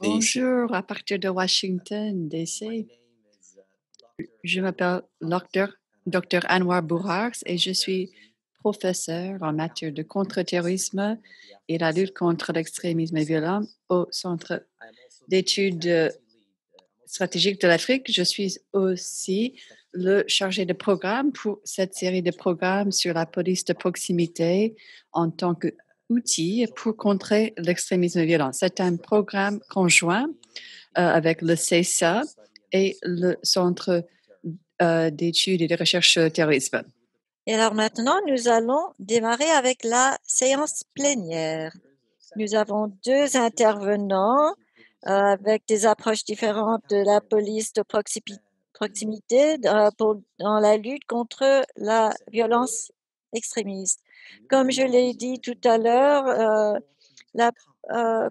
Bonjour, à partir de Washington, D.C. Je m'appelle Dr. Dr. Anwar Bourars et je suis professeur en matière de contre-terrorisme et la lutte contre l'extrémisme violent au Centre d'études stratégiques de l'Afrique. Je suis aussi le chargé de programme pour cette série de programmes sur la police de proximité en tant qu'outil pour contrer l'extrémisme violent. C'est un programme conjoint euh, avec le CESA et le Centre euh, d'études et de recherche terrorisme. Et alors maintenant, nous allons démarrer avec la séance plénière. Nous avons deux intervenants euh, avec des approches différentes de la police de proximité dans la lutte contre la violence extrémiste. Comme je l'ai dit tout à l'heure, euh, la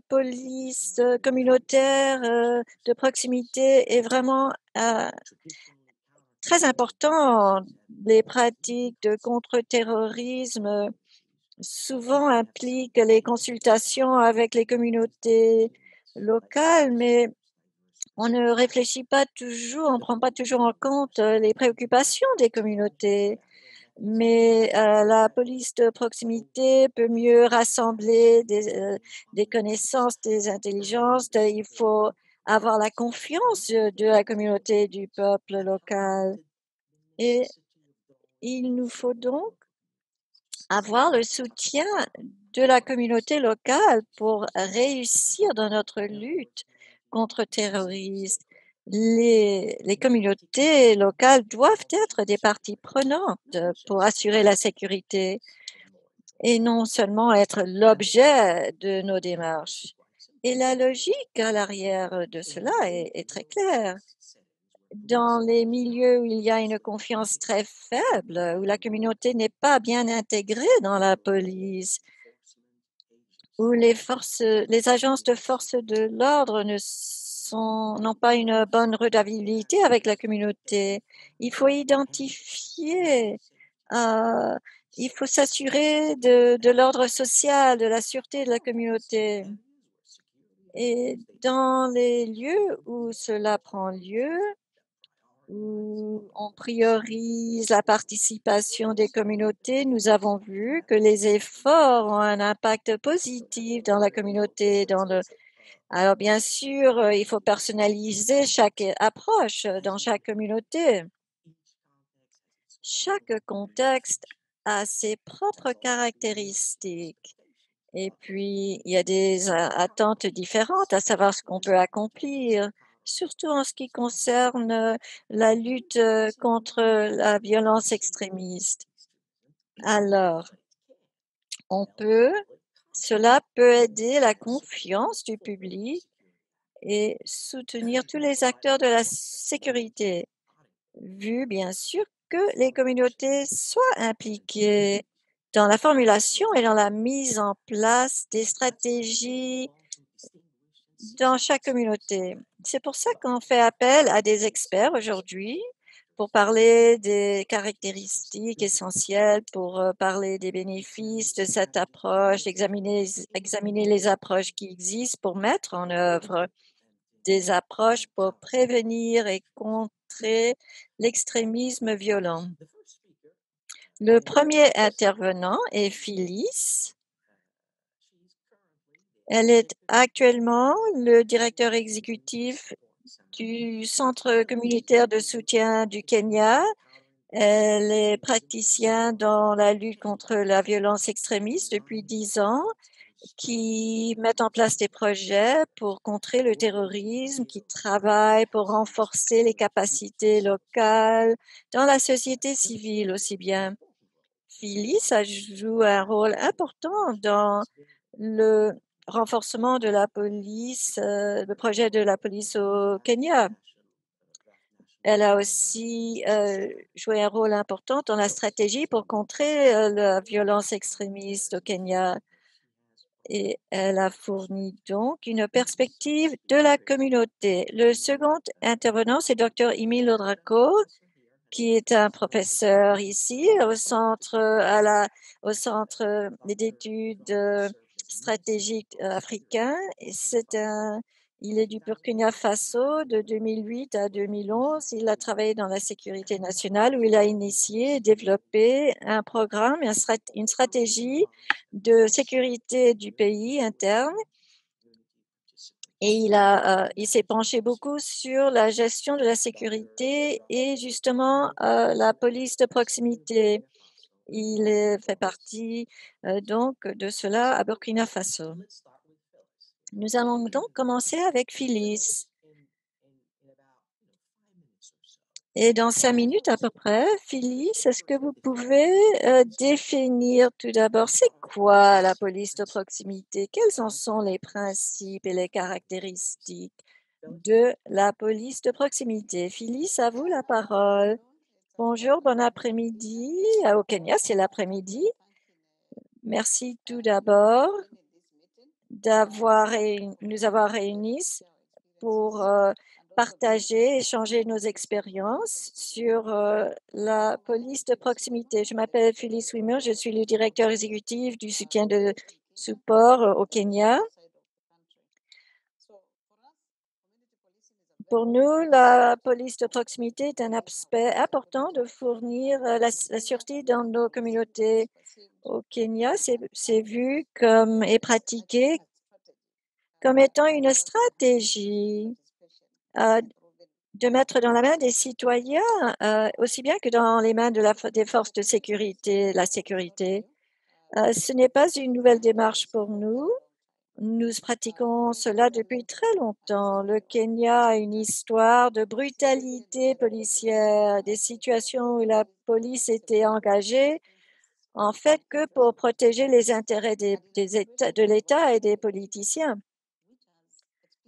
police communautaire de proximité est vraiment très important. Les pratiques de contre-terrorisme souvent impliquent les consultations avec les communautés locales, mais on ne réfléchit pas toujours, on ne prend pas toujours en compte les préoccupations des communautés. Mais euh, la police de proximité peut mieux rassembler des, euh, des connaissances, des intelligences. Il faut avoir la confiance de la communauté, du peuple local. Et il nous faut donc avoir le soutien de la communauté locale pour réussir dans notre lutte contre terroristes. Les, communautés locales doivent être des parties prenantes pour assurer la sécurité et non seulement être l'objet de nos démarches. Et la logique à l'arrière de cela est, très claire. Dans les milieux où il y a une confiance très faible, où la communauté n'est pas bien intégrée dans la police, où les forces, les agences de force de l'ordre ne sont, n'ont pas une bonne redavabilité avec la communauté. Il faut identifier, euh, il faut s'assurer de, de l'ordre social, de la sûreté de la communauté. Et dans les lieux où cela prend lieu, où on priorise la participation des communautés, nous avons vu que les efforts ont un impact positif dans la communauté. Dans le... Alors bien sûr, il faut personnaliser chaque approche dans chaque communauté. Chaque contexte a ses propres caractéristiques. Et puis, il y a des attentes différentes à savoir ce qu'on peut accomplir, surtout en ce qui concerne la lutte contre la violence extrémiste. Alors, on peut, cela peut aider la confiance du public et soutenir tous les acteurs de la sécurité, vu bien sûr que les communautés soient impliquées dans la formulation et dans la mise en place des stratégies dans chaque communauté. C'est pour ça qu'on fait appel à des experts aujourd'hui pour parler des caractéristiques essentielles, pour euh, parler des bénéfices de cette approche, examiner, examiner les approches qui existent pour mettre en œuvre des approches pour prévenir et contrer l'extrémisme violent. Le premier intervenant est Phyllis. Elle est actuellement le directeur exécutif du Centre communautaire de soutien du Kenya. Elle est praticienne dans la lutte contre la violence extrémiste depuis dix ans, qui met en place des projets pour contrer le terrorisme, qui travaille pour renforcer les capacités locales dans la société civile aussi bien. Phyllis joue un rôle important dans le renforcement de la police, euh, le projet de la police au Kenya. Elle a aussi euh, joué un rôle important dans la stratégie pour contrer euh, la violence extrémiste au Kenya. Et elle a fourni donc une perspective de la communauté. Le second intervenant, c'est Dr. Emile Odrako, qui est un professeur ici au centre, au centre d'études euh, stratégiques euh, africains. C'est un, Il est du Burkina Faso de 2008 à 2011. Il a travaillé dans la sécurité nationale où il a initié et développé un programme, une stratégie de sécurité du pays interne. Et il, a, il s'est penché beaucoup sur la gestion de la sécurité et justement la police de proximité. Il fait partie donc de cela à Burkina Faso. Nous allons donc commencer avec Phyllis. Et dans cinq minutes à peu près, Phyllis, est-ce que vous pouvez euh, définir tout d'abord c'est quoi la police de proximité? Quels en sont les principes et les caractéristiques de la police de proximité? Phyllis, à vous la parole. Bonjour, bon après-midi. Au Kenya, c'est l'après-midi. Merci tout d'abord d'avoir nous avoir réunis pour euh, partager, échanger nos expériences sur euh, la police de proximité. Je m'appelle Phyllis Wimmer, je suis le directeur exécutif du soutien de support euh, au Kenya. Pour nous, la police de proximité est un aspect important de fournir la, la sûreté dans nos communautés au Kenya, c'est vu comme et pratiqué comme étant une stratégie euh, de mettre dans la main des citoyens, euh, aussi bien que dans les mains de la, des forces de sécurité, la sécurité. Euh, ce n'est pas une nouvelle démarche pour nous. Nous pratiquons cela depuis très longtemps. Le Kenya a une histoire de brutalité policière, des situations où la police était engagée en fait que pour protéger les intérêts des, de l'État et des politiciens.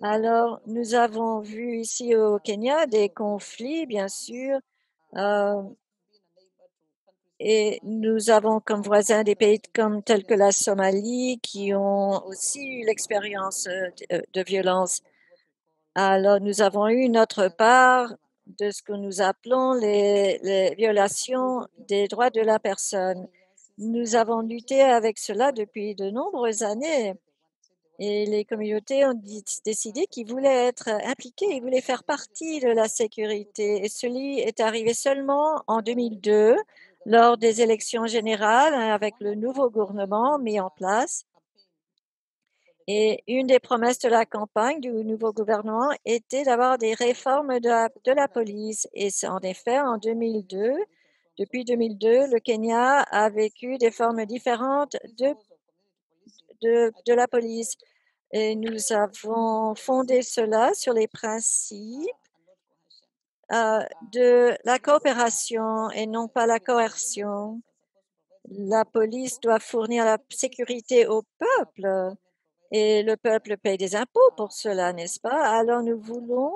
Alors, nous avons vu ici au Kenya des conflits, bien sûr, euh, et nous avons comme voisins des pays comme tels que la Somalie qui ont aussi eu l'expérience euh, euh, de, violence. Alors, nous avons eu notre part de ce que nous appelons les violations des droits de la personne. Nous avons lutté avec cela depuis de nombreuses années et les communautés ont décidé qu'ils voulaient être impliqués, ils voulaient faire partie de la sécurité. Et cela est arrivé seulement en 2002 lors des élections générales hein, avec le nouveau gouvernement mis en place. Et une des promesses de la campagne du nouveau gouvernement était d'avoir des réformes de la, police. Et en effet, en 2002, depuis 2002, le Kenya a vécu des formes différentes de, la police. Et nous avons fondé cela sur les principes euh, de la coopération et non pas la coercion. La police doit fournir la sécurité au peuple et le peuple paye des impôts pour cela, n'est-ce pas? Alors nous voulons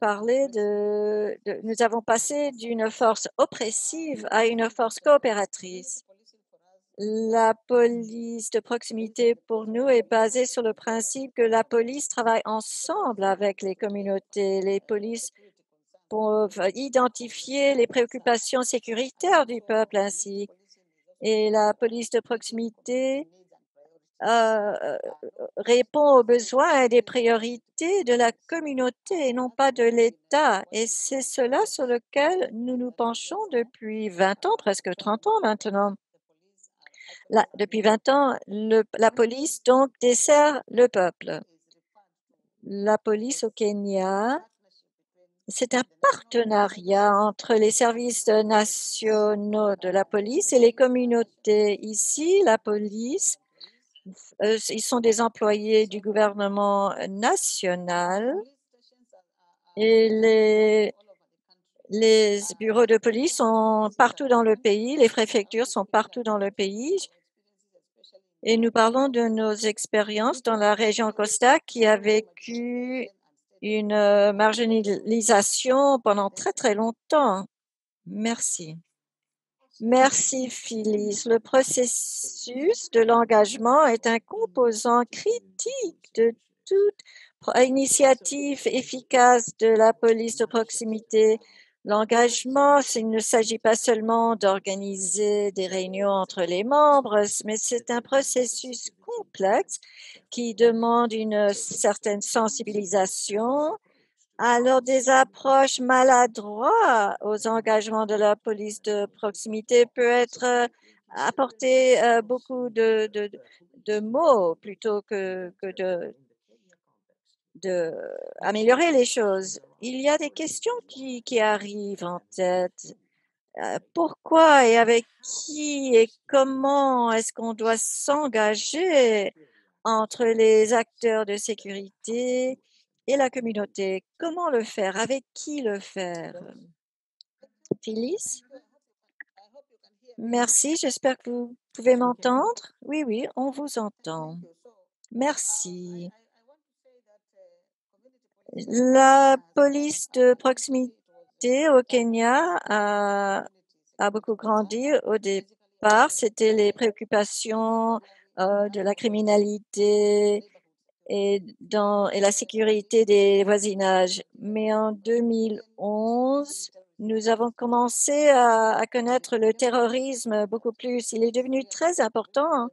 parler de, Nous avons passé d'une force oppressive à une force coopératrice. La police de proximité pour nous est basée sur le principe que la police travaille ensemble avec les communautés. Les polices peuvent identifier les préoccupations sécuritaires du peuple ainsi. Et la police de proximité euh, répond aux besoins et des priorités de la communauté et non pas de l'État. Et c'est cela sur lequel nous nous penchons depuis 20 ans, presque 30 ans maintenant. depuis 20 ans, la police donc dessert le peuple. La police au Kenya, c'est un partenariat entre les services nationaux de la police et les communautés. Ici, la police ils sont des employés du gouvernement national et les, les bureaux de police sont partout dans le pays, les préfectures sont partout dans le pays. Et nous parlons de nos expériences dans la région Costa qui a vécu une marginalisation pendant très, très longtemps. Merci. Merci Phyllis. Le processus de l'engagement est un composant critique de toute initiative efficace de la police de proximité. L'engagement, il ne s'agit pas seulement d'organiser des réunions entre les membres, mais c'est un processus complexe qui demande une certaine sensibilisation. Alors, des approches maladroites aux engagements de la police de proximité peut être apporter beaucoup de, de, de mots plutôt que, que de, de améliorer les choses. Il y a des questions qui, qui arrivent en tête. Euh, pourquoi et avec qui et comment est-ce qu'on doit s'engager entre les acteurs de sécurité et la communauté? Comment le faire? Avec qui le faire? Phyllis? Merci, j'espère que vous pouvez m'entendre. Oui, oui, on vous entend. Merci. La police de proximité au Kenya a, beaucoup grandi. Au départ, c'était les préoccupations euh, de la criminalité et, la sécurité des voisinages. Mais en 2011, nous avons commencé à, connaître le terrorisme beaucoup plus. Il est devenu très important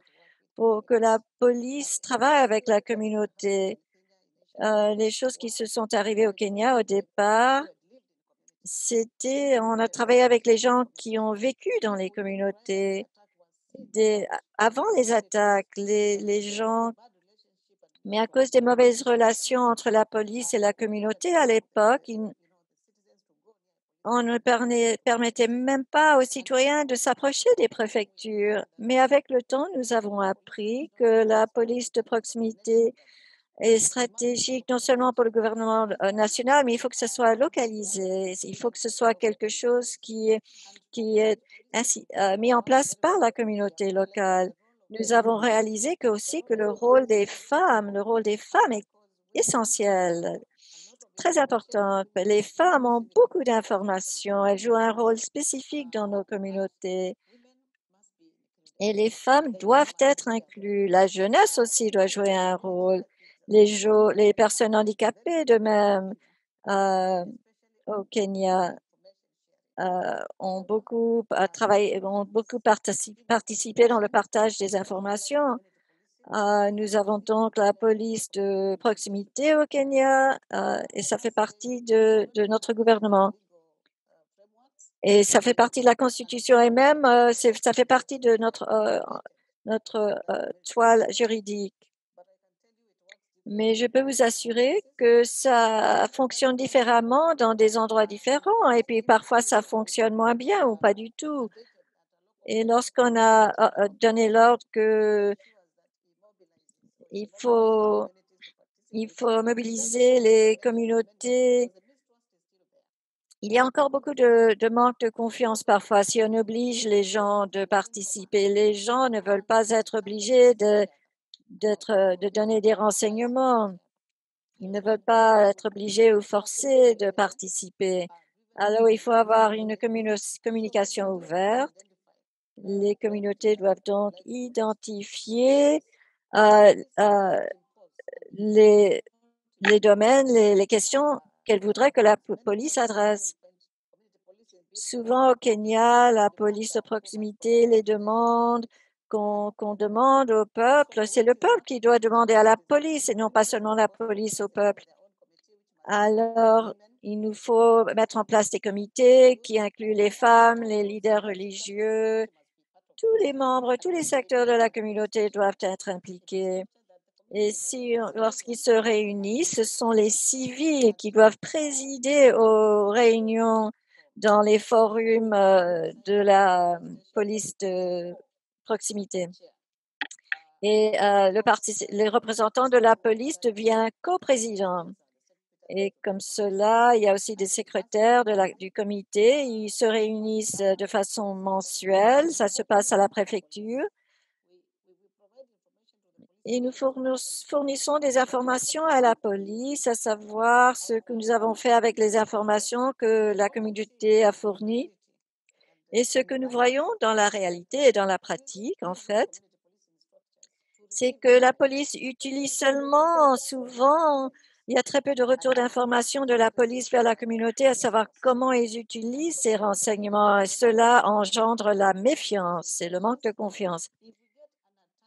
pour que la police travaille avec la communauté. Euh, les choses qui se sont arrivées au Kenya au départ, c'était, on a travaillé avec les gens qui ont vécu dans les communautés. Des, avant les attaques, les, les gens, mais à cause des mauvaises relations entre la police et la communauté à l'époque, on ne permettait même pas aux citoyens de s'approcher des préfectures. Mais avec le temps, nous avons appris que la police de proximité est stratégique non seulement pour le gouvernement euh, national, mais il faut que ce soit localisé. Il faut que ce soit quelque chose qui est, qui est euh, mis en place par la communauté locale. Nous avons réalisé que aussi que le rôle des femmes, le rôle des femmes est essentiel, très important. Les femmes ont beaucoup d'informations. Elles jouent un rôle spécifique dans nos communautés. Et les femmes doivent être incluses. La jeunesse aussi doit jouer un rôle les, les personnes handicapées de même euh, au Kenya euh, ont beaucoup travaillé, ont beaucoup participé dans le partage des informations. Euh, nous avons donc la police de proximité au Kenya et ça fait partie de, notre gouvernement. Et ça fait partie de la Constitution et même ça fait partie de notre toile juridique mais je peux vous assurer que ça fonctionne différemment dans des endroits différents et puis parfois ça fonctionne moins bien ou pas du tout. Et lorsqu'on a euh, euh, donné l'ordre que il faut, il faut mobiliser les communautés, il y a encore beaucoup de, de manque de confiance parfois. Si on oblige les gens de participer, les gens ne veulent pas être obligés de euh, de donner des renseignements. Ils ne veulent pas être obligés ou forcés de participer. Alors, il faut avoir une communication ouverte. Les communautés doivent donc identifier euh, euh, les, les domaines, les, les questions qu'elles voudraient que la police adresse. Souvent au Kenya, la police de proximité les demande qu'on demande au peuple, c'est le peuple qui doit demander à la police et non pas seulement la police au peuple. Alors, il nous faut mettre en place des comités qui incluent les femmes, les leaders religieux, tous les membres, tous les secteurs de la communauté doivent être impliqués. Et si, lorsqu'ils se réunissent, ce sont les civils qui doivent présider aux réunions dans les forums euh, de la police de proximité. Et euh, le parti, les représentants de la police deviennent coprésidents. Et comme cela, il y a aussi des secrétaires du comité. Ils se réunissent de façon mensuelle. Ça se passe à la préfecture. Et nous fournissons des informations à la police, à savoir ce que nous avons fait avec les informations que la communauté a fournies. Et ce que nous voyons dans la réalité et dans la pratique, en fait, c'est que la police utilise seulement souvent il y a très peu de retour d'informations de la police vers la communauté à savoir comment ils utilisent ces renseignements. Et cela engendre la méfiance et le manque de confiance.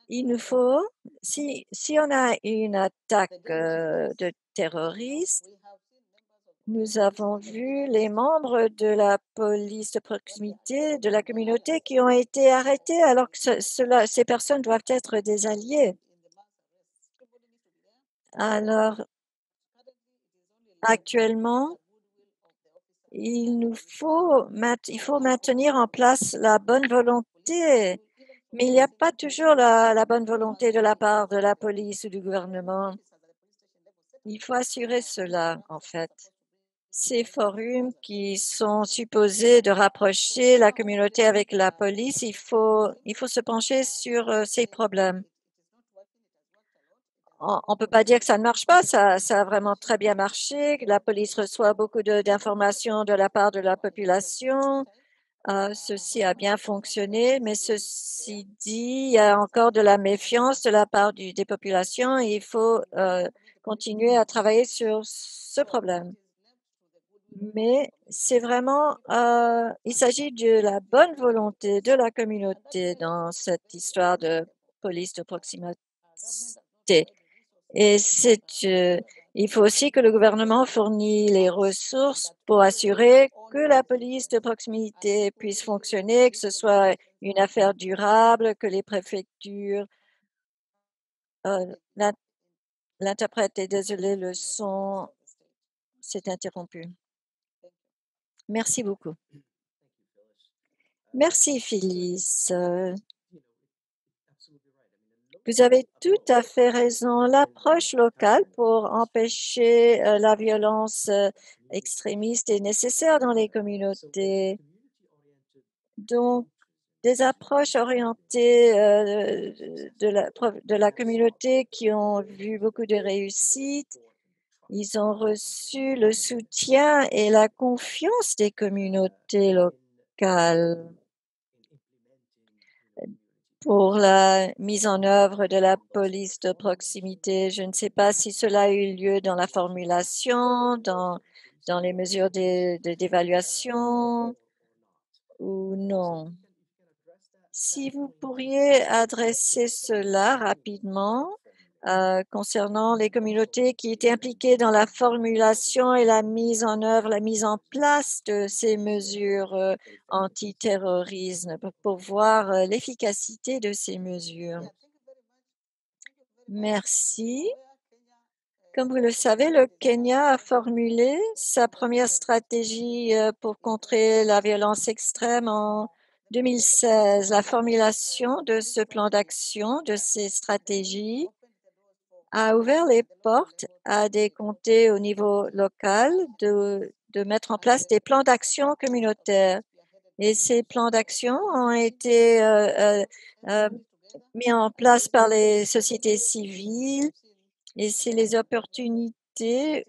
Il nous faut, si, si on a une attaque euh, de terroristes, nous avons vu les membres de la police de proximité de la communauté qui ont été arrêtés alors que ces personnes doivent être des alliés. Alors, actuellement, il nous faut, il faut maintenir en place la bonne volonté, mais il n'y a pas toujours la bonne volonté de la part de la police ou du gouvernement. Il faut assurer cela, en fait. Ces forums qui sont supposés de rapprocher la communauté avec la police, il faut, il faut se pencher sur euh, ces problèmes on ne peut pas dire que ça ne marche pas, ça, ça a vraiment très bien marché. La police reçoit beaucoup d'informations de, la part de la population. Euh, ceci a bien fonctionné, mais ceci dit, il y a encore de la méfiance de la part du, des populations et il faut euh, continuer à travailler sur ce problème. Mais c'est vraiment, euh, il s'agit de la bonne volonté de la communauté dans cette histoire de police de proximité. Et c'est, euh, il faut aussi que le gouvernement fournisse les ressources pour assurer que la police de proximité puisse fonctionner, que ce soit une affaire durable, que les préfectures. Euh, L'interprète est désolé, le son s'est interrompu. Merci beaucoup. Merci, Phyllis. Vous avez tout à fait raison. L'approche locale pour empêcher euh, la violence euh, extrémiste est nécessaire dans les communautés. Donc, des approches orientées euh, de, la, de la communauté qui ont vu beaucoup de réussites. Ils ont reçu le soutien et la confiance des communautés locales pour la mise en œuvre de la police de proximité. Je ne sais pas si cela a eu lieu dans la formulation, dans, dans les mesures d'évaluation ou non. Si vous pourriez adresser cela rapidement, euh, concernant les communautés qui étaient impliquées dans la formulation et la mise en œuvre, la mise en place de ces mesures euh, antiterrorisme pour voir euh, l'efficacité de ces mesures. Merci. Comme vous le savez, le Kenya a formulé sa première stratégie pour contrer la violence extrême en 2016. La formulation de ce plan d'action, de ces stratégies, a ouvert les portes à des comtés au niveau local de, de mettre en place des plans d'action communautaires. Et ces plans d'action ont été euh, euh, euh, mis en place par les sociétés civiles et c'est les opportunités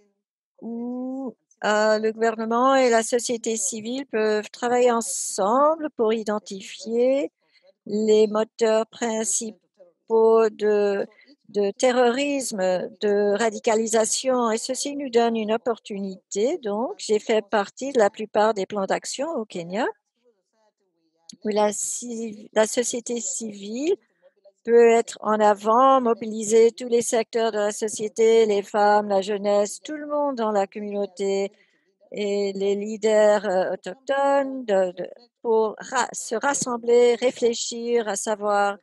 où le gouvernement et la société civile peuvent travailler ensemble pour identifier les moteurs principaux de de terrorisme, de radicalisation, et ceci nous donne une opportunité. Donc, j'ai fait partie de la plupart des plans d'action au Kenya, où la, société civile peut être en avant, mobiliser tous les secteurs de la société, les femmes, la jeunesse, tout le monde dans la communauté et les leaders euh, autochtones pour se rassembler, réfléchir, à savoir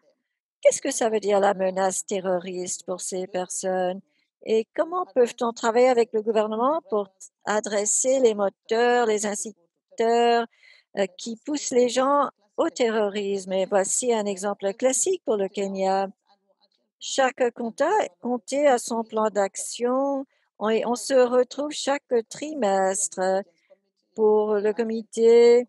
Qu'est-ce que ça veut dire la menace terroriste pour ces personnes? Et comment peut-on travailler avec le gouvernement pour adresser les moteurs, les inciteurs euh, qui poussent les gens au terrorisme? Et voici un exemple classique pour le Kenya. Chaque comté a son plan d'action et on se retrouve chaque trimestre pour le comité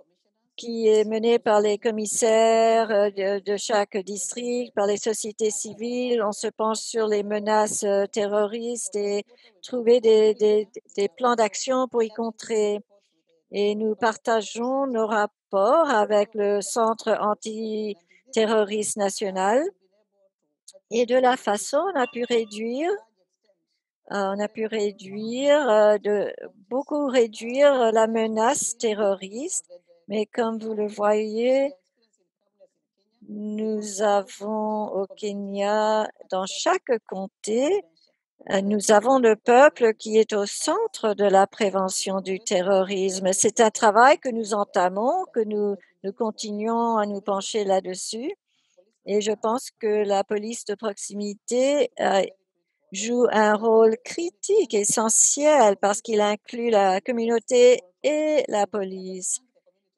qui est menée par les commissaires euh, de, chaque district, par les sociétés civiles. On se penche sur les menaces euh, terroristes et trouver des, plans d'action pour y contrer. Et nous partageons nos rapports avec le Centre antiterroriste national. Et de la façon, on a pu réduire on a pu réduire, de beaucoup réduire la menace terroriste, mais comme vous le voyez, nous avons au Kenya, dans chaque comté, nous avons le peuple qui est au centre de la prévention du terrorisme. C'est un travail que nous entamons, que nous continuons à nous pencher là-dessus et je pense que la police de proximité joue un rôle critique, essentiel, parce qu'il inclut la communauté et la police.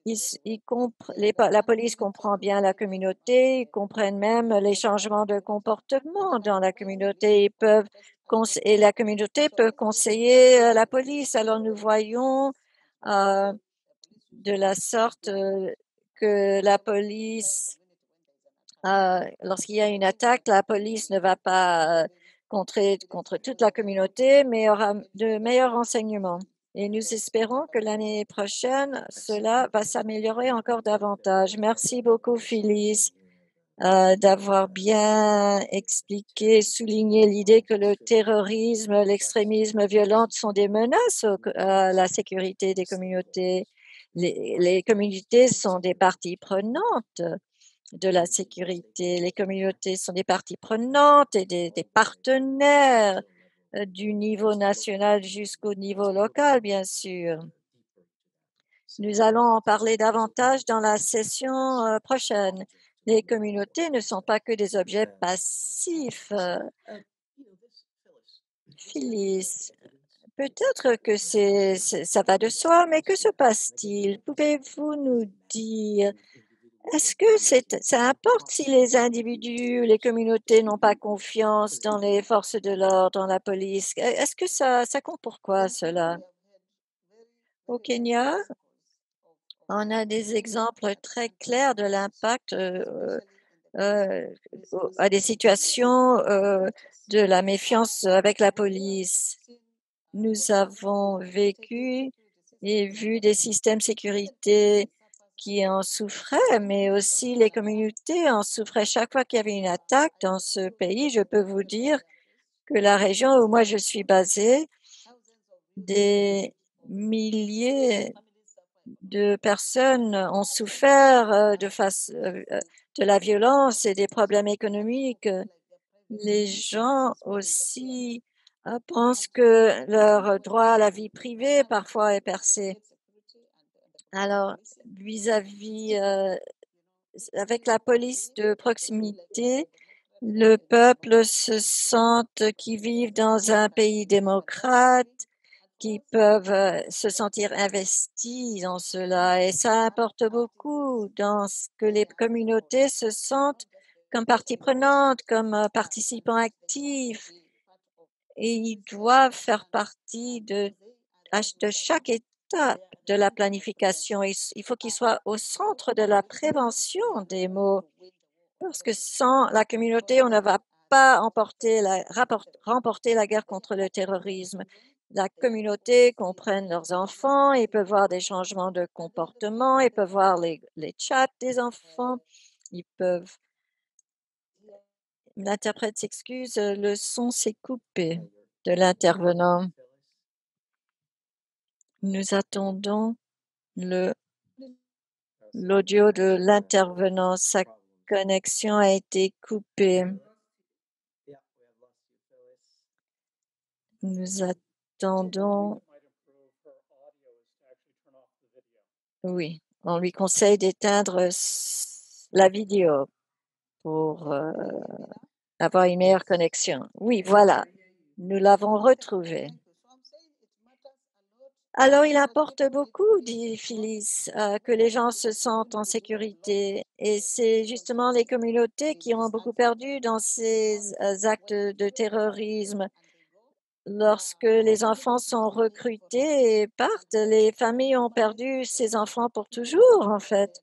La police comprend bien la communauté, ils comprennent même les changements de comportement dans la communauté. Ils peuvent et la communauté peut conseiller la police. Alors nous voyons de la sorte que la police, lorsqu'il y a une attaque, la police ne va pas contrer contre toute la communauté, mais aura de meilleurs renseignements. Et nous espérons que l'année prochaine, cela va s'améliorer encore davantage. Merci beaucoup, Phyllis, euh, d'avoir bien expliqué, souligné l'idée que le terrorisme, l'extrémisme violent sont des menaces à la sécurité des communautés. Les, les communautés sont des parties prenantes de la sécurité. Les communautés sont des parties prenantes et des, des partenaires du niveau national jusqu'au niveau local, bien sûr. Nous allons en parler davantage dans la session euh, prochaine. Les communautés ne sont pas que des objets passifs. Phyllis, peut-être que c'est, ça va de soi, mais que se passe-t-il? Pouvez-vous nous dire est-ce que ça importe si les individus, les communautés n'ont pas confiance dans les forces de l'ordre, dans la police? Est-ce que ça, ça compte pourquoi cela? Au Kenya, on a des exemples très clairs de l'impact euh, euh, à des situations euh, de la méfiance avec la police. Nous avons vécu et vu des systèmes sécurité qui en souffraient, mais aussi les communautés en souffraient. Chaque fois qu'il y avait une attaque dans ce pays, je peux vous dire que la région où moi je suis basée, des milliers de personnes ont souffert euh, de, euh, euh, de la violence et des problèmes économiques. Les gens aussi pensent que leur droit à la vie privée parfois est percé. Alors, vis-à-vis, euh, avec la police de proximité, le peuple se sent qu'ils vivent dans un pays démocrate, qui peuvent euh, se sentir investis dans cela. Et ça importe beaucoup dans ce que les communautés se sentent comme partie prenante, comme euh, participants actifs. Et ils doivent faire partie de, de chaque de la planification. Il faut qu'il soit au centre de la prévention des maux, parce que sans la communauté, on ne va pas emporter la, remporter la guerre contre le terrorisme. La communauté comprenne leurs enfants, ils peuvent voir des changements de comportement, ils peuvent voir les, les chats des enfants, ils peuvent. L'interprète s'excuse, le son s'est coupé de l'intervenant. Nous attendons le l'audio de l'intervenant. Sa connexion a été coupée. Nous attendons. Oui, on lui conseille d'éteindre la vidéo pour euh, avoir une meilleure connexion. Oui, voilà, nous l'avons retrouvé. Alors, il importe beaucoup, dit Phyllis, euh, que les gens se sentent en sécurité. Et c'est justement les communautés qui ont beaucoup perdu dans ces euh, actes de terrorisme. Lorsque les enfants sont recrutés et partent, les familles ont perdu ces enfants pour toujours, en fait.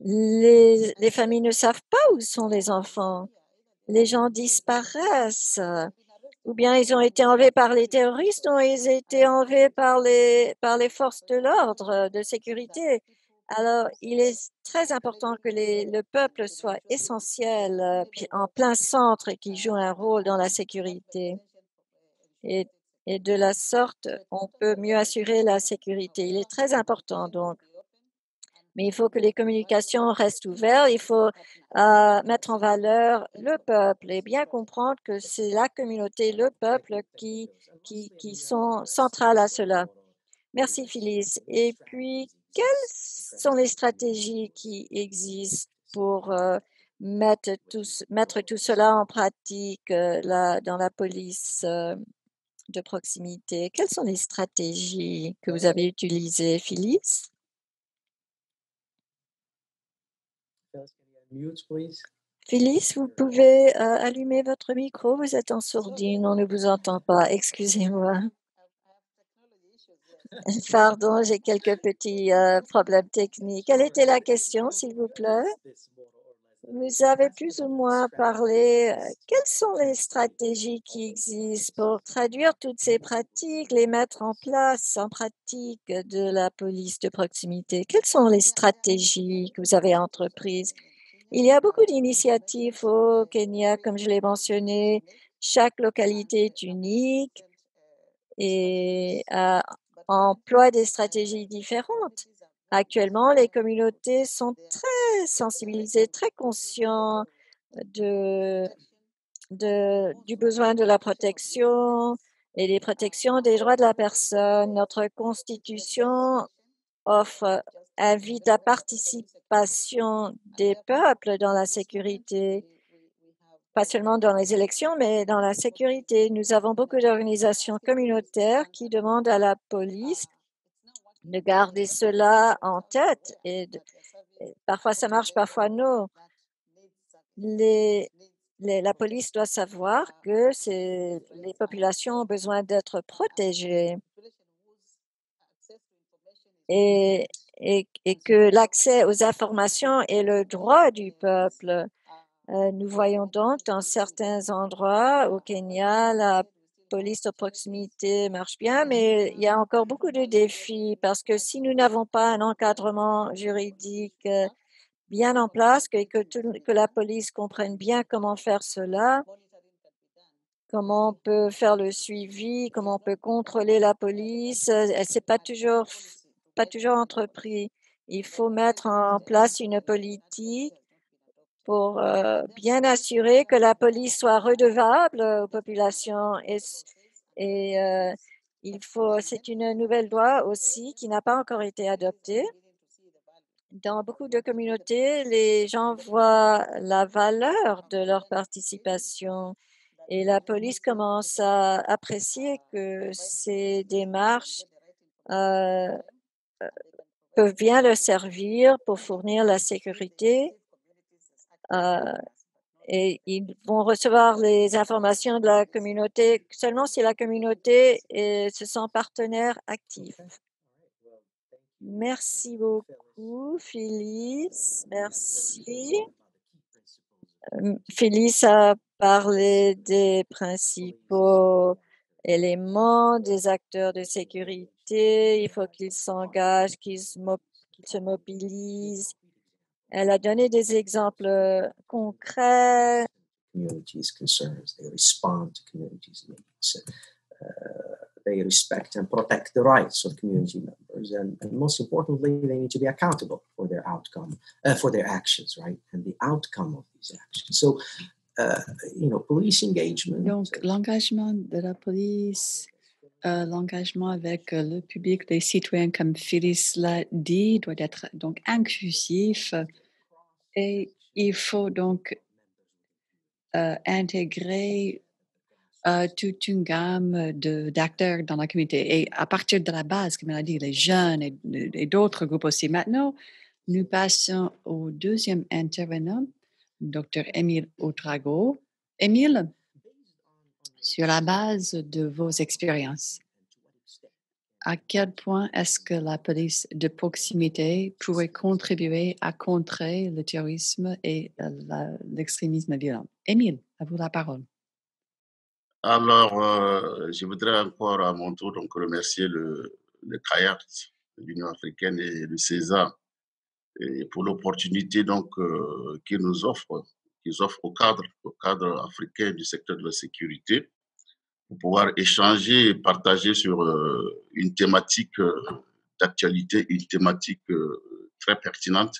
Les, les familles ne savent pas où sont les enfants. Les gens disparaissent ou bien ils ont été enlevés par les terroristes ou ils ont été enlevés par les, par les forces de l'ordre de sécurité. Alors, il est très important que les, le peuple soit essentiel, euh, en plein centre et qu'il joue un rôle dans la sécurité. Et de la sorte, on peut mieux assurer la sécurité. Il est très important donc mais il faut que les communications restent ouvertes. Il faut euh, mettre en valeur le peuple et bien comprendre que c'est la communauté, le peuple qui, qui, qui sont centrales à cela. Merci, Phyllis. Et puis, quelles sont les stratégies qui existent pour euh, mettre, tout, mettre tout cela en pratique euh, dans la police de proximité? Quelles sont les stratégies que vous avez utilisées, Phyllis? Phyllis, vous pouvez euh, allumer votre micro. Vous êtes en sourdine, on ne vous entend pas. Excusez-moi. Pardon, j'ai quelques petits euh, problèmes techniques. Quelle était la question, s'il vous plaît? Vous avez plus ou moins parlé. Euh, quelles sont les stratégies qui existent pour traduire toutes ces pratiques, les mettre en place en pratique de la police de proximité? Quelles sont les stratégies que vous avez entreprises? Il y a beaucoup d'initiatives au Kenya, comme je l'ai mentionné. Chaque localité est unique et emploie des stratégies différentes. Actuellement, les communautés sont très sensibilisées, très conscientes du besoin de la protection et des protections des droits de la personne. Notre constitution offre invite la des peuples dans la sécurité, pas seulement dans les élections, mais dans la sécurité. Nous avons beaucoup d'organisations communautaires qui demandent à la police de garder cela en tête. Et, parfois ça marche, parfois non. La police doit savoir que les populations ont besoin d'être protégées. Et et, que l'accès aux informations est le droit du peuple. Euh, nous voyons donc dans certains endroits au Kenya, la police de proximité marche bien, mais il y a encore beaucoup de défis parce que si nous n'avons pas un encadrement juridique euh, bien en place, que, que la police comprenne bien comment faire cela, comment on peut faire le suivi, comment on peut contrôler la police, euh, c'est pas toujours pas toujours entrepris. Il faut mettre en place une politique pour euh, bien assurer que la police soit redevable aux populations et, euh, il faut, c'est une nouvelle loi aussi qui n'a pas encore été adoptée. Dans beaucoup de communautés, les gens voient la valeur de leur participation et la police commence à apprécier que ces démarches euh, peuvent bien le servir pour fournir la sécurité euh, et ils vont recevoir les informations de la communauté seulement si la communauté se sent partenaire actif. Merci beaucoup, Phyllis. Merci. Euh, Phyllis a parlé des principaux éléments des acteurs de sécurité il faut qu'ils s'engagent, qu'ils se mobilisent. Elle a donné des exemples euh, concrets. Communities concerns, they respond to communities' needs. Uh, they respect and protect the rights of community members, and, and, most importantly, they need to be accountable for their outcome, uh, for their actions, right, and the outcome of these actions. So, uh, you know, police engagement. Donc, l'engagement de la police euh, l'engagement avec euh, le public, des citoyens, comme Phyllis l'a dit, doit être donc inclusif et il faut donc euh, intégrer toute une gamme d'acteurs dans la communauté. Et à partir de la base, comme elle a dit, les jeunes et d'autres groupes aussi. Maintenant, nous passons au deuxième intervenant, Dr. Émile Outrago. Émile, sur la base de vos expériences, à quel point est-ce que la police de proximité pourrait contribuer à contrer le terrorisme et euh, l'extrémisme violent? Émile, à vous la parole. Alors, euh, je voudrais encore à mon tour remercier le, le l'Union africaine et le CESA et pour l'opportunité donc euh, qu'ils nous offrent qu'ils offrent au cadre, au cadre africain du secteur de la sécurité pour pouvoir échanger et partager sur une thématique d'actualité, une thématique très pertinente,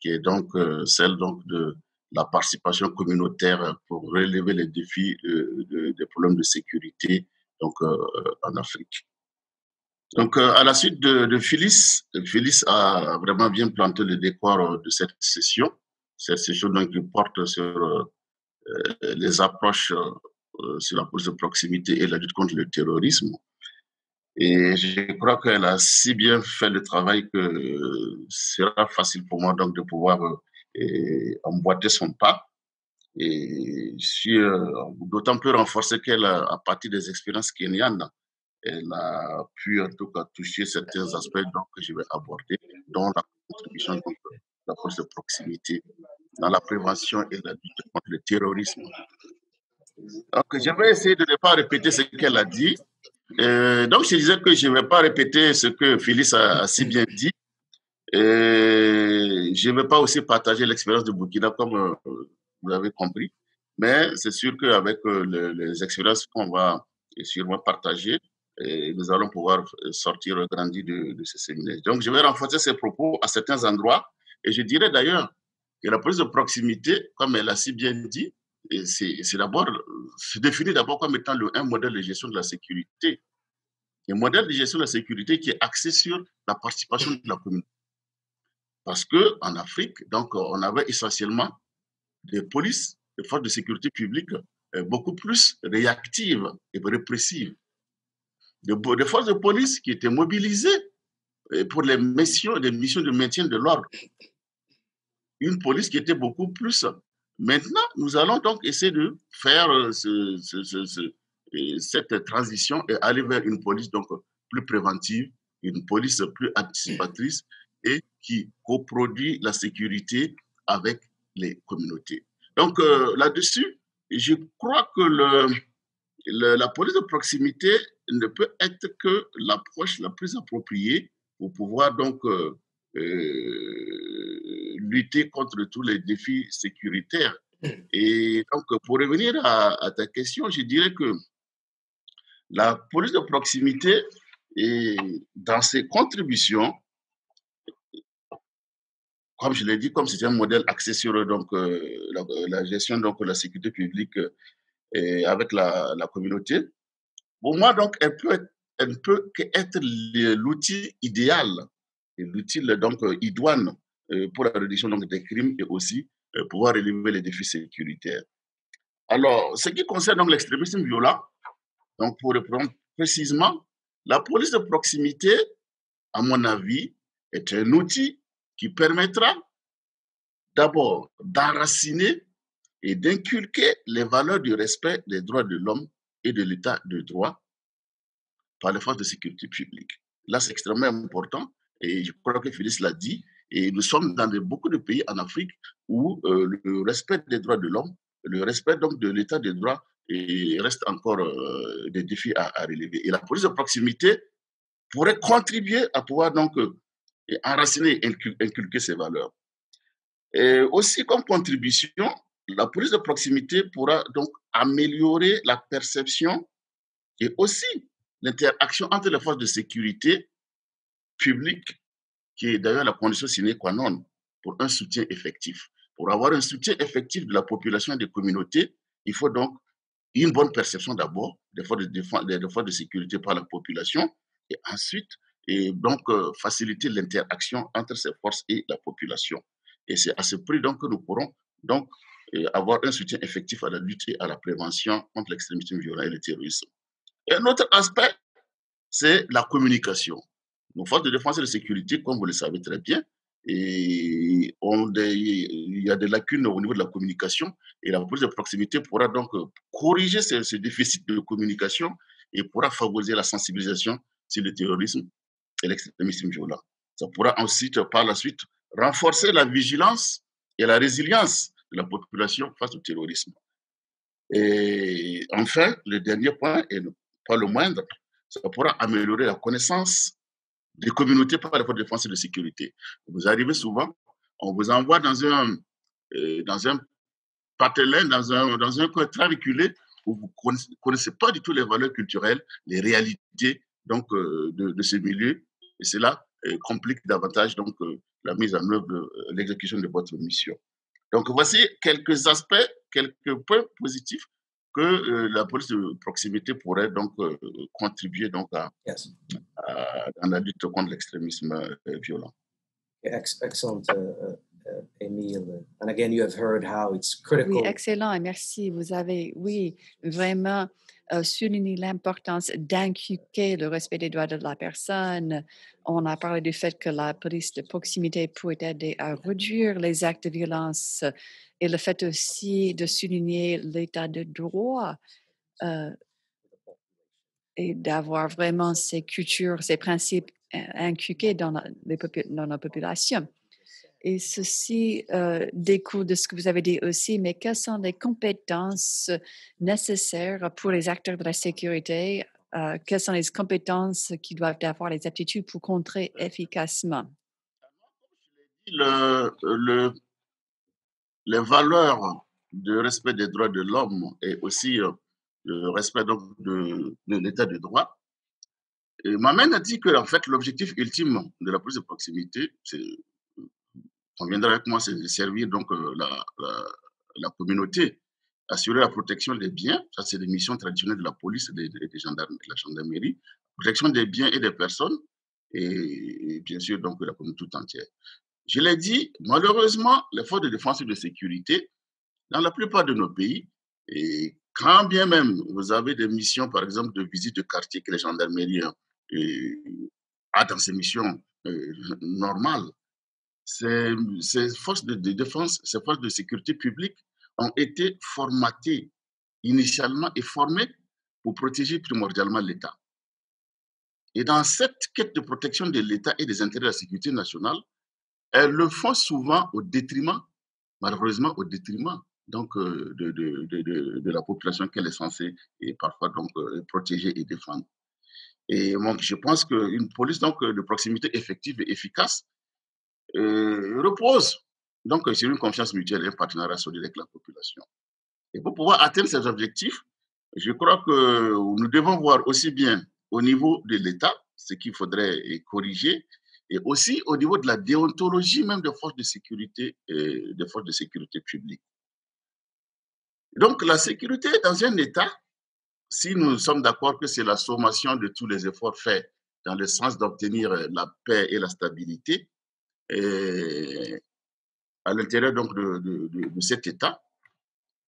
qui est donc celle donc de la participation communautaire pour relever les défis des problèmes de sécurité donc, en Afrique. Donc, à la suite de, de Phyllis, Phyllis a vraiment bien planté le décor de cette session. Cette session donc, qui porte sur les approches sur la de proximité et la lutte contre le terrorisme. Et je crois qu'elle a si bien fait le travail que sera facile pour moi donc de pouvoir emboîter son pas. Et je suis d'autant plus renforcé qu'elle, à partir des expériences kenyanes, elle a pu en tout cas toucher certains aspects donc, que je vais aborder, dont la contribution de la force de proximité dans la prévention et la lutte contre le terrorisme. Donc, je vais essayer de ne pas répéter ce qu'elle a dit. Euh, donc, je disais que je ne vais pas répéter ce que Phyllis a, si bien dit. Et je ne vais pas aussi partager l'expérience de Burkina comme euh, vous l'avez compris. Mais c'est sûr qu'avec euh, les expériences qu'on va sûrement partager, et nous allons pouvoir sortir grandi de, de ce séminaire. Donc, je vais renforcer ces propos à certains endroits. Et je dirais d'ailleurs que la police de proximité, comme elle a si bien dit, c'est d'abord, se définit d'abord comme étant le, un modèle de gestion de la sécurité. Un modèle de gestion de la sécurité qui est axé sur la participation de la communauté. Parce qu'en Afrique, donc, on avait essentiellement des polices, des forces de sécurité publique euh, beaucoup plus réactives et répressives. Des forces de police qui étaient mobilisées euh, pour les missions, des missions de maintien de l'ordre. Une police qui était beaucoup plus Maintenant, nous allons donc essayer de faire euh, cette transition et aller vers une police donc plus préventive, une police plus anticipatrice et qui coproduit la sécurité avec les communautés. Donc euh, là-dessus, je crois que la police de proximité ne peut être que l'approche la plus appropriée pour pouvoir donc euh, lutter contre tous les défis sécuritaires. Mm. Et donc, pour revenir à, ta question, je dirais que la police de proximité, et dans ses contributions, comme je l'ai dit, comme c'est un modèle axé sur donc, euh, la, gestion donc, de la sécurité publique et avec la, la, communauté, pour moi, donc, elle peut, être, ne peut qu'être l'outil idéal, l'outil donc idoine euh, pour la réduction donc, des crimes et aussi euh, pouvoir relever les défis sécuritaires. Alors, ce qui concerne donc l'extrémisme violent, donc pour répondre précisément, la police de proximité, à mon avis, est un outil qui permettra d'abord d'enraciner et d'inculquer les valeurs du respect des droits de l'homme et de l'état de droit par les forces de sécurité publique. Là, c'est extrêmement important et je crois que Phyllis l'a dit, et nous sommes dans beaucoup de pays en Afrique où euh, le respect des droits de l'homme, le respect donc de l'état des droits et reste encore euh, des défis à, relever. Et la police de proximité pourrait contribuer à pouvoir donc euh, enraciner et inculquer ces valeurs. Et aussi comme contribution, la police de proximité pourra donc améliorer la perception et aussi l'interaction entre les forces de sécurité publiques qui est d'ailleurs la condition sine qua non pour un soutien effectif. Pour avoir un soutien effectif de la population et des communautés, il faut donc une bonne perception d'abord des forces de sécurité par la population, et ensuite, donc euh, faciliter l'interaction entre ces forces et la population. Et c'est à ce prix donc que nous pourrons donc avoir un soutien effectif à la lutte et à la prévention contre l'extrémisme violent et le terrorisme. Un autre aspect, c'est la communication. Nos forces de défense et de sécurité, comme vous le savez très bien, il y a des lacunes au niveau de la communication et la police de proximité pourra donc corriger ce, déficit de communication et pourra favoriser la sensibilisation sur le terrorisme et l'extrémisme violent. Ça pourra ensuite, par la suite, renforcer la vigilance et la résilience la population face au terrorisme. Et enfin, le dernier point, et pas le moindre, ça pourra améliorer la connaissance des communautés par les forces de défense et de sécurité. Vous arrivez souvent, on vous envoie dans un, euh, dans un patelin, dans un, dans un coin très reculé, où vous ne connaissez pas du tout les valeurs culturelles, les réalités donc, de, de ce milieu. Et cela complique davantage donc, la mise en œuvre, l'exécution de votre mission. Donc, voici quelques aspects, quelques points positifs que euh, la police de proximité pourrait donc euh, contribuer donc à, dans la lutte contre l'extrémisme euh, violent. Excellent, Emile. And again, you have heard how it's critical. Oui, excellent, merci. Vous avez, oui, vraiment souligné l'importance d'inculquer le respect des droits de la personne. On a parlé du fait que la police de proximité pourrait aider à réduire les actes de violence et le fait aussi de souligner l'état de droit euh, et d'avoir vraiment ces cultures, ces principes euh, inculqués dans la, les dans la population. Et ceci euh, découle de ce que vous avez dit aussi, mais quelles sont les compétences nécessaires pour les acteurs de la sécurité? quelles sont les compétences qui doivent avoir les aptitudes pour contrer efficacement? Le, le, les valeurs de respect des droits de l'homme et aussi euh, le respect donc de, de l'état de droit m'amène à dire que en fait l'objectif ultime de la police de proximité, c'est, viendra avec moi, servir donc euh, la, la, communauté, assurer la protection des biens, ça c'est les missions traditionnelles de la police et des, gendarmes, de la gendarmerie, protection des biens et des personnes et, bien sûr donc la communauté tout entière. Je l'ai dit, malheureusement, les forces de défense et de sécurité, dans la plupart de nos pays, et quand bien même vous avez des missions, par exemple, de visite de quartier que les gendarmeries ont dans ces missions euh, normales, ces, forces de, défense, ces forces de sécurité publique ont été formatées initialement et formées pour protéger primordialement l'État. Et dans cette quête de protection de l'État et des intérêts de la sécurité nationale, elles le font souvent au détriment, malheureusement au détriment donc, euh, de, de, de, de la population qu'elle est censée et parfois donc, euh, protéger et défendre. Et donc, je pense qu'une police donc, de proximité effective et efficace repose donc, sur une confiance mutuelle et un partenariat solide avec la population. Et pour pouvoir atteindre ces objectifs, je crois que nous devons voir aussi bien au niveau de l'État ce qu'il faudrait corriger et aussi au niveau de la déontologie même des forces de sécurité, et des forces de sécurité publique. Donc la sécurité dans un État, si nous sommes d'accord que c'est la sommation de tous les efforts faits dans le sens d'obtenir la paix et la stabilité à l'intérieur donc de, cet État,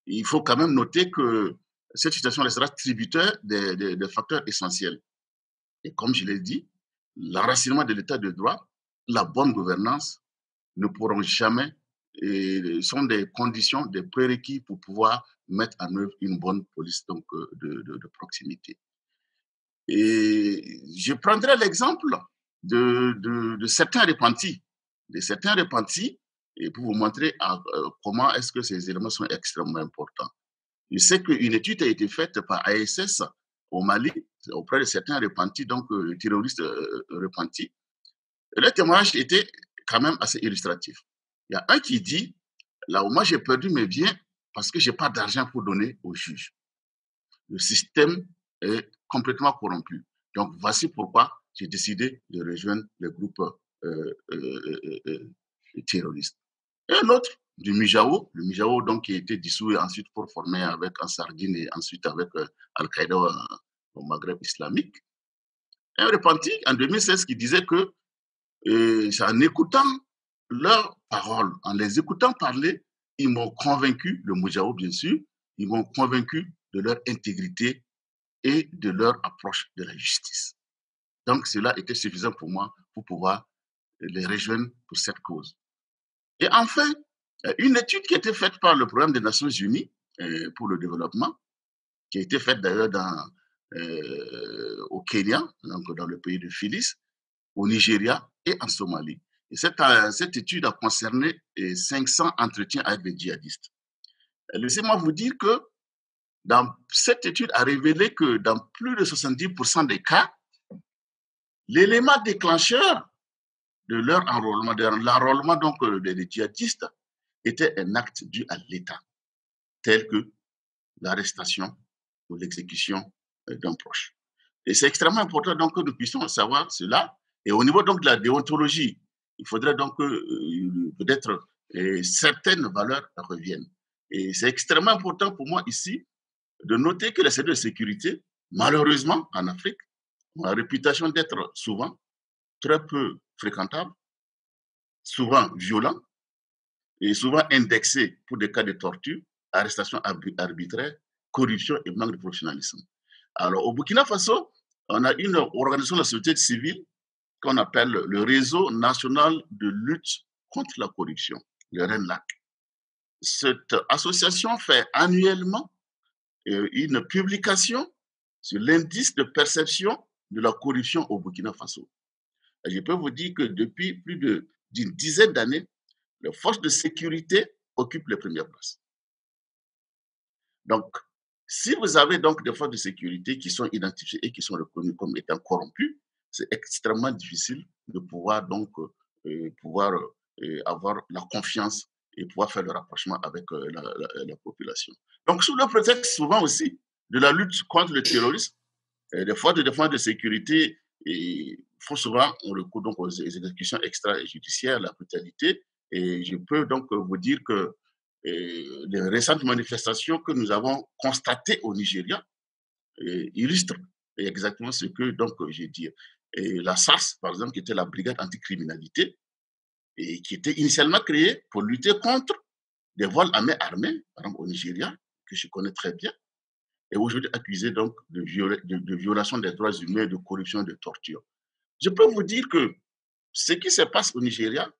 il faut quand même noter que cette situation restera tributaire des, facteurs essentiels. Et comme je l'ai dit, l'enracinement de l'état de droit, la bonne gouvernance ne pourront jamais sont des conditions, des prérequis pour pouvoir mettre en œuvre une bonne police donc, euh, de, de, proximité. Et je prendrai l'exemple de, de, certains repentis, de certains repentis, et pour vous montrer euh, comment est-ce que ces éléments sont extrêmement importants. Je sais qu'une étude a été faite par ASS au Mali, auprès de certains repentis, donc euh, terroristes euh, repentis. le témoignage était quand même assez illustratif. Il y a un qui dit, là où moi j'ai perdu mes biens parce que j'ai pas d'argent pour donner au juge. Le système est complètement corrompu. Donc voici pourquoi j'ai décidé de rejoindre le groupe terroriste. Et un autre du Mijao, le Mijao donc qui a été dissous ensuite pour former avec Ansardine et ensuite avec Al-Qaïda au Maghreb islamique, un repenti en 2016 qui disait que euh, en écoutant leurs paroles, en les écoutant parler, ils m'ont convaincu, le Moujao bien sûr, ils m'ont convaincu de leur intégrité et de leur approche de la justice. Donc cela était suffisant pour moi pour pouvoir les rejoindre pour cette cause. Et enfin, une étude qui a été faite par le programme des Nations Unies euh, pour le développement, qui a été faite d'ailleurs euh, au Kenya, donc dans le pays de Philis, au Nigeria et en Somalie. Et cette, euh, cette étude a concerné 500 entretiens avec des djihadistes. Laissez-moi vous dire que dans, cette étude a révélé que dans plus de 70% des cas, l'élément déclencheur de leur enrôlement, l'enrôlement donc euh, des djihadistes, était un acte dû à l'État, tel que l'arrestation ou l'exécution d'un proche. Et c'est extrêmement important donc que nous puissions savoir cela. Et au niveau donc de la déontologie, il faudrait donc peut-être certaines valeurs reviennent. Et c'est extrêmement important pour moi ici de noter que les services de sécurité, malheureusement en Afrique, ont la réputation d'être souvent très peu fréquentables, souvent violents et souvent indexés pour des cas de torture, arrestation arbitraire, corruption et manque de professionnalisme. Alors, au Burkina Faso, on a une organisation de la société civile qu'on appelle le Réseau national de lutte contre la corruption, le RENLAC. Cette association fait annuellement euh, une publication sur l'indice de perception de la corruption au Burkina Faso. Je peux vous dire que depuis plus d'une dizaine d'années, les forces de sécurité occupent les premières places. Donc, si vous avez donc des forces de sécurité qui sont identifiées et qui sont reconnues comme étant corrompues, c'est extrêmement difficile de pouvoir donc euh, pouvoir euh, avoir la confiance et pouvoir faire le rapprochement avec euh, la, population. Donc, sous le prétexte souvent aussi de la lutte contre le terrorisme, les forces de défense de sécurité font souvent on recours donc aux exécutions extrajudiciaires, la brutalité. Et je peux donc vous dire que les récentes manifestations que nous avons constatées au Nigeria illustrent exactement ce que donc j'ai dit. La SARS, par exemple, qui était la brigade anticriminalité, qui était initialement créée pour lutter contre des vols à main armée, par exemple au Nigeria, que je connais très bien, et aujourd'hui accusée donc de, de, violation des droits humains, de corruption de torture. Je peux vous dire que ce qui se passe au Nigeria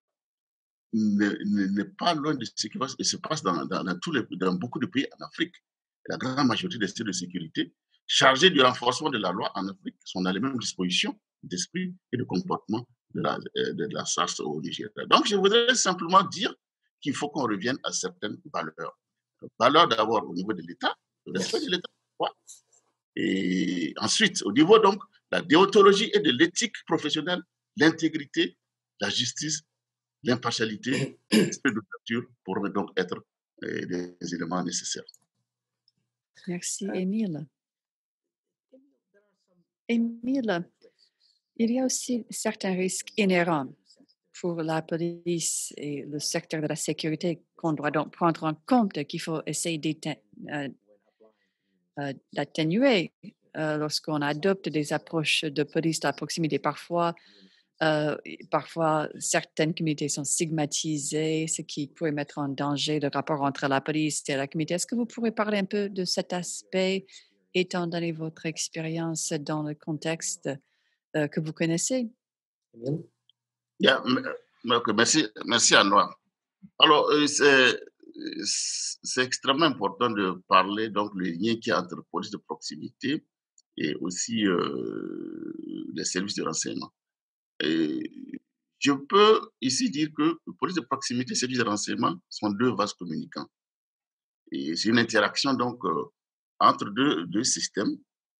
n'est pas loin de ce qui se passe dans, beaucoup de pays en Afrique. La grande majorité des systèmes de sécurité chargés du renforcement de la loi en Afrique sont dans les mêmes dispositions d'esprit et de comportement de la, euh, de la SARS au Nigeria. Donc, je voudrais simplement dire qu'il faut qu'on revienne à certaines valeurs. Valeurs d'abord au niveau de l'État, le respect de l'État. Et ensuite, au niveau donc la déontologie et de l'éthique professionnelle, l'intégrité, la justice, l'impartialité, l'esprit d'ouverture pourraient donc être euh, des éléments nécessaires. Merci, Émile. Émile, il y a aussi certains risques inhérents pour la police et le secteur de la sécurité qu'on doit donc prendre en compte, qu'il faut essayer euh, euh, d'atténuer euh, lorsqu'on adopte des approches de police à proximité. Parfois, parfois, certaines communautés sont stigmatisées, ce qui pourrait mettre en danger le rapport entre la police et la communauté. Est-ce que vous pourrez parler un peu de cet aspect, étant donné votre expérience dans le contexte euh, que vous connaissez? Yeah, merci, merci. Alors, euh, c'est extrêmement important de parler donc le lien qui a entre police de proximité et aussi euh, les services de renseignement. Et je peux ici dire que police de proximité et services de renseignement sont deux vases communicants. C'est une interaction donc entre deux, deux systèmes,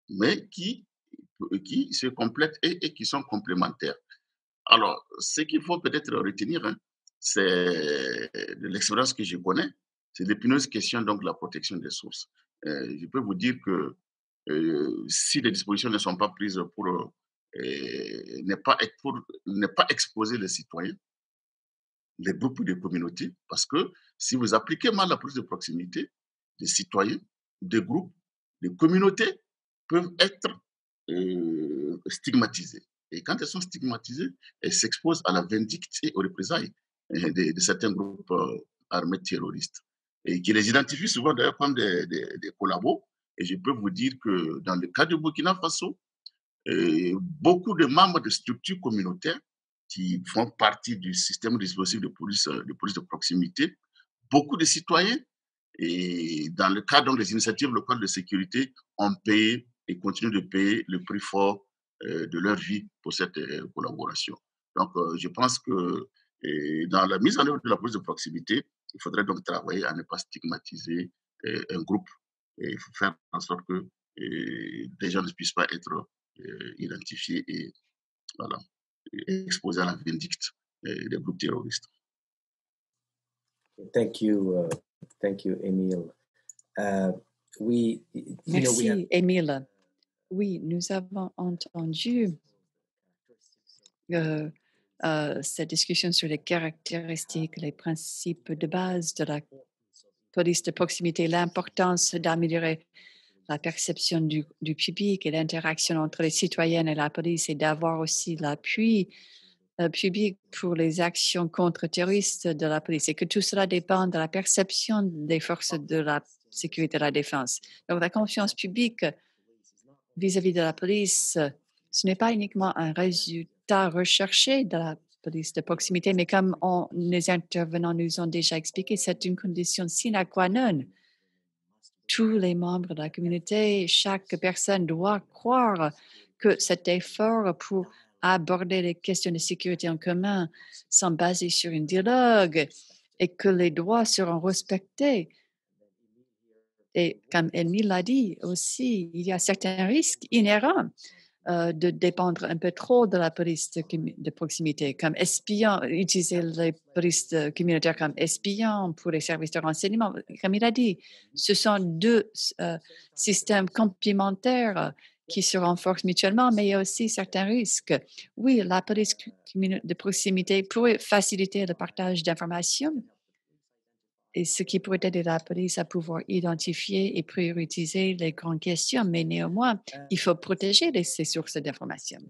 mais qui qui se complètent et, qui sont complémentaires. Alors, ce qu'il faut peut-être retenir, hein, c'est de l'expérience que je connais, c'est l'épineuse question donc de la protection des sources. Euh, je peux vous dire que euh, si les dispositions ne sont pas prises pour euh, ne pas, exposer les citoyens, les groupes de communautés, parce que si vous appliquez mal la police de proximité, les citoyens, des groupes, des communautés peuvent être euh, stigmatisées. Et quand elles sont stigmatisées, elles s'exposent à la vindicte et aux représailles euh, de, certains groupes euh, armés terroristes et qui les identifient souvent d'ailleurs comme des, des, des, collabos. Et je peux vous dire que dans le cas du Burkina Faso, beaucoup de membres de structures communautaires qui font partie du système dispositif de police, de police de proximité, beaucoup de citoyens, et dans le cadre des initiatives locales de sécurité, ont payé et continuent de payer le prix fort euh, de leur vie pour cette euh, collaboration. Donc, euh, je pense que dans la mise en œuvre de la police de proximité, il faudrait donc travailler à ne pas stigmatiser un groupe. Et il faut faire en sorte que des gens ne puissent pas être identifiés et voilà, exposés à la vindicte des groupes terroristes. Thank you, uh, thank you, Emile. Uh, we, you know, we have Merci, Émile. Oui, nous avons entendu euh, euh, cette discussion sur les caractéristiques, les principes de base de la police de proximité, l'importance d'améliorer la perception du, public et l'interaction entre les citoyens et la police et d'avoir aussi l'appui euh, public pour les actions contre-terroristes de la police et que tout cela dépend de la perception des forces de la sécurité et de la défense. Donc la confiance publique vis-à-vis de la police, ce n'est pas uniquement un résultat recherché de la police de proximité, mais comme on- les intervenants nous ont déjà expliqué, c'est une condition sine qua non. Tous les membres de la communauté, chaque personne doit croire que cet effort pour aborder les questions de sécurité en commun sont basés sur un dialogue et que les droits seront respectés. Et comme Emile l'a dit aussi, il y a certains risques inhérents euh, de dépendre un peu trop de la police de, proximité, comme espion, utiliser les polices de- communautaires comme espions pour les services de renseignement. Comme il a dit, ce sont deux euh, systèmes complémentaires euh, qui se renforcent mutuellement, mais il y a aussi certains risques. Oui, la police de proximité pourrait faciliter le partage d'informations, et ce qui pourrait aider la police à pouvoir identifier et prioriser les grandes questions. Mais néanmoins, il faut protéger les- ces sources d'informations.